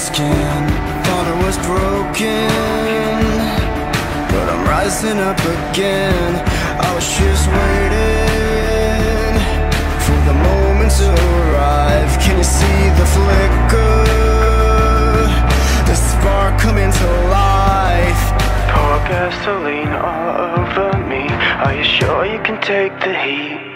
skin. Thought I was broken But I'm rising up again. I was just waiting For the moment to arrive. Can you see the flicker? The spark coming to life. Pour gasoline all over me. Are you sure you can take the heat?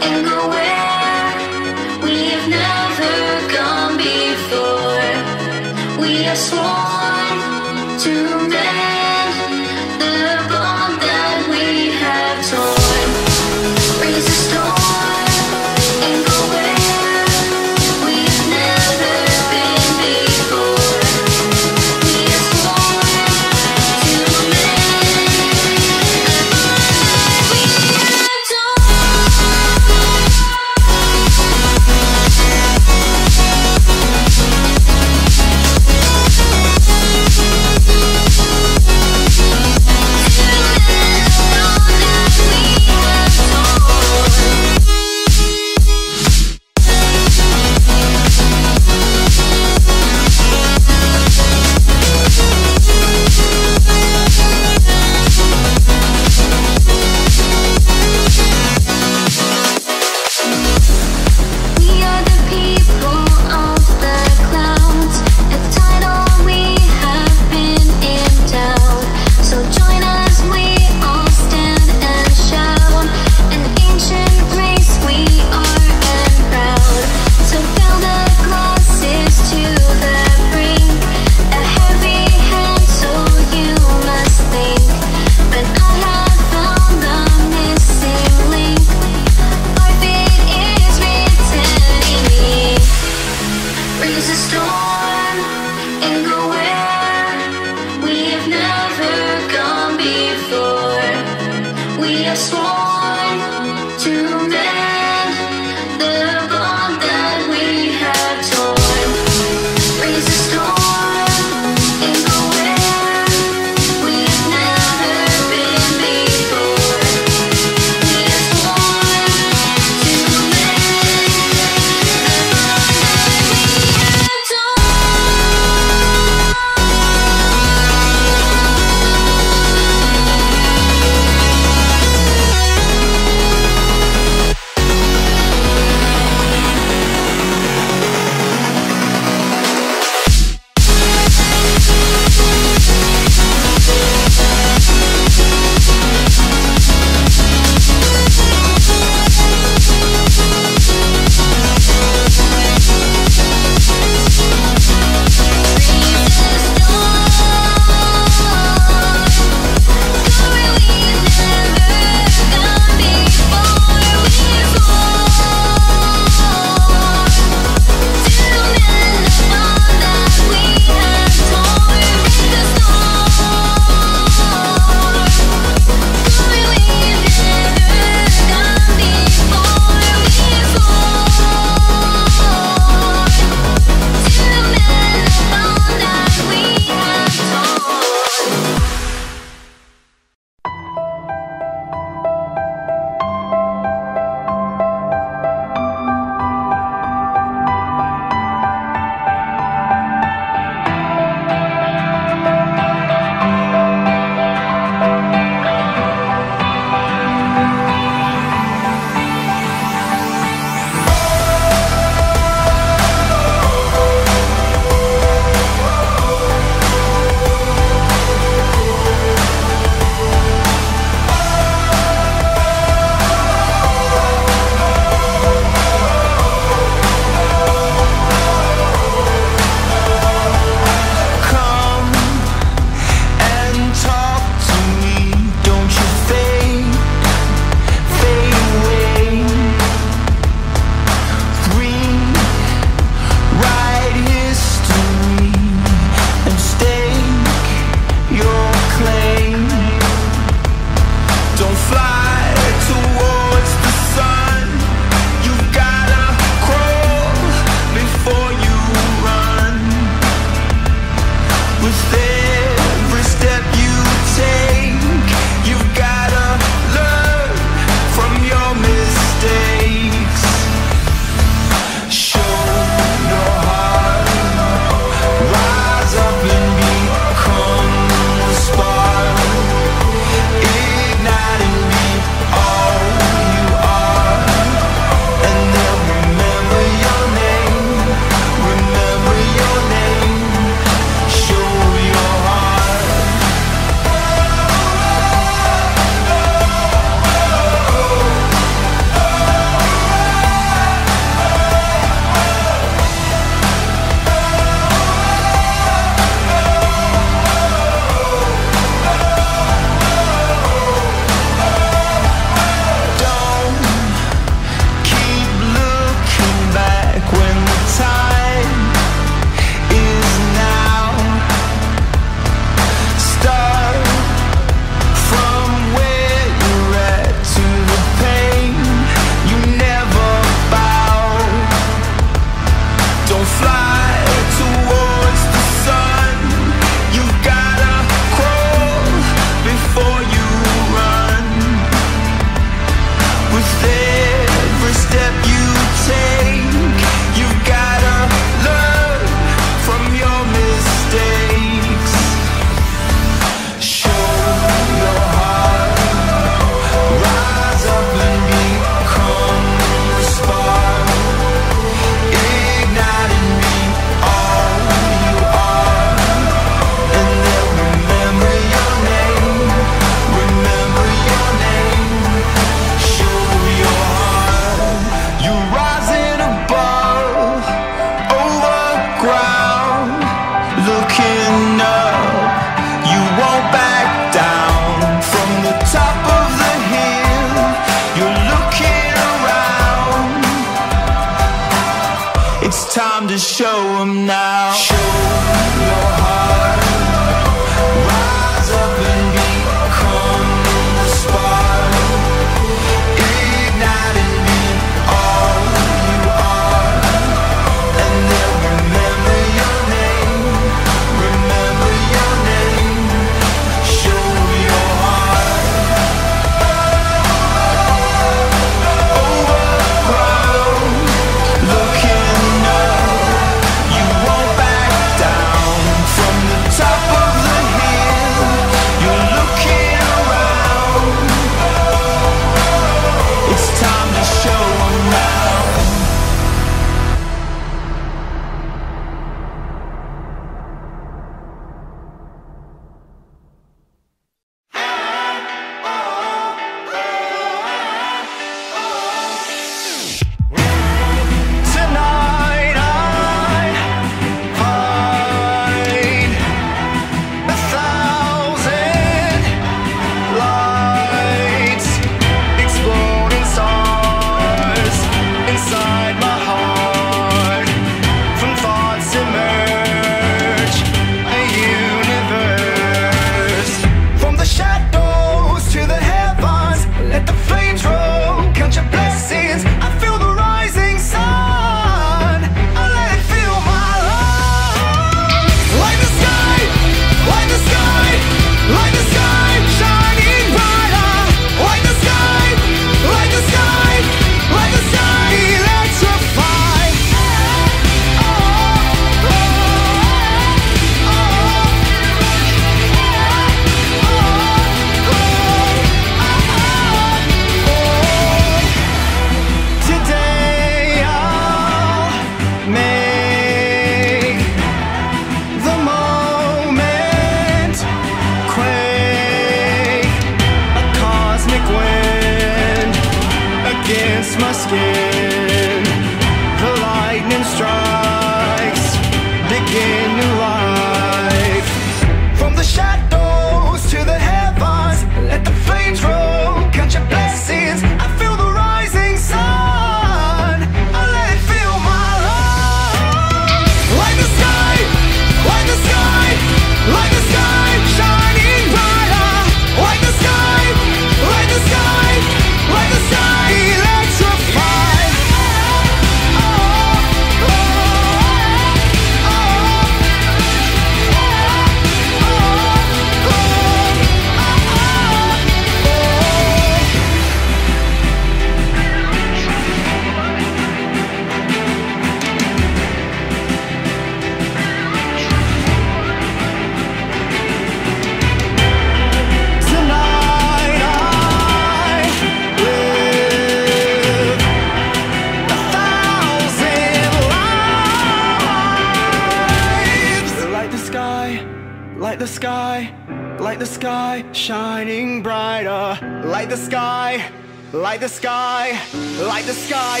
Light the sky, light the sky,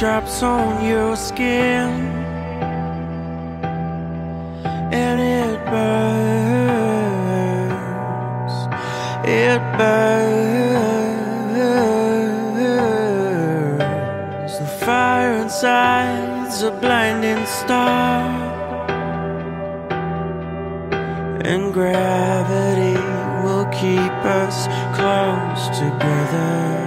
drops on your skin and it burns, it burns. The fire inside's a blinding star, and gravity will keep us close together.